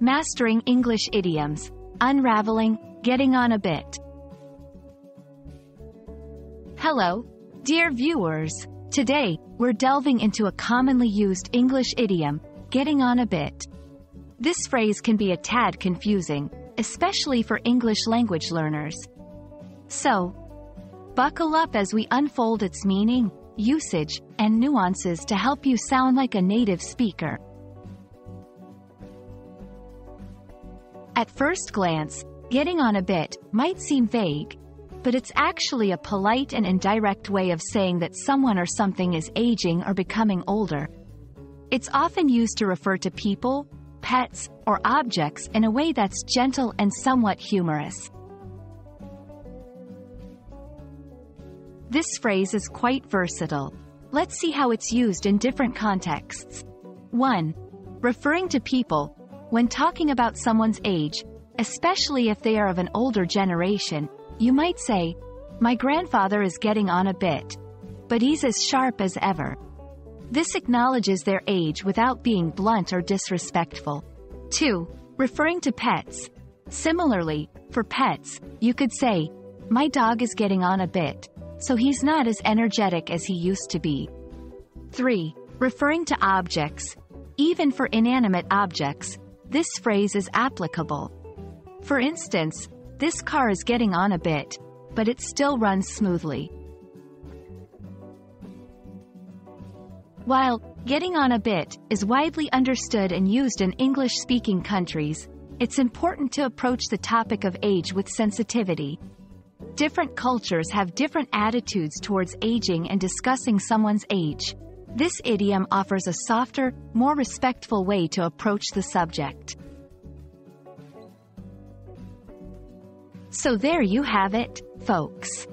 Mastering English Idioms. Unraveling, Getting on a Bit. Hello, dear viewers. Today, we're delving into a commonly used English idiom, getting on a bit. This phrase can be a tad confusing, especially for English language learners. So, buckle up as we unfold its meaning, usage, and nuances to help you sound like a native speaker. At first glance, getting on a bit might seem vague, but it's actually a polite and indirect way of saying that someone or something is aging or becoming older. It's often used to refer to people, pets, or objects in a way that's gentle and somewhat humorous. This phrase is quite versatile. Let's see how it's used in different contexts. 1. Referring to people, when talking about someone's age, especially if they are of an older generation, you might say, My grandfather is getting on a bit. But he's as sharp as ever. This acknowledges their age without being blunt or disrespectful. 2. Referring to pets. Similarly, for pets, you could say, My dog is getting on a bit, so he's not as energetic as he used to be. 3. Referring to objects. Even for inanimate objects, this phrase is applicable. For instance, this car is getting on a bit, but it still runs smoothly. While getting on a bit is widely understood and used in English-speaking countries, it's important to approach the topic of age with sensitivity. Different cultures have different attitudes towards aging and discussing someone's age. This idiom offers a softer, more respectful way to approach the subject. So there you have it, folks.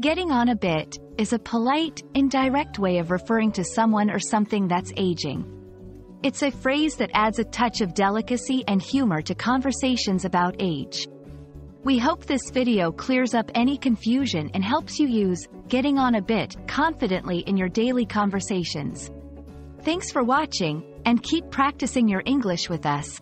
Getting on a bit is a polite, indirect way of referring to someone or something that's aging. It's a phrase that adds a touch of delicacy and humor to conversations about age. We hope this video clears up any confusion and helps you use getting on a bit confidently in your daily conversations. Thanks for watching, and keep practicing your English with us.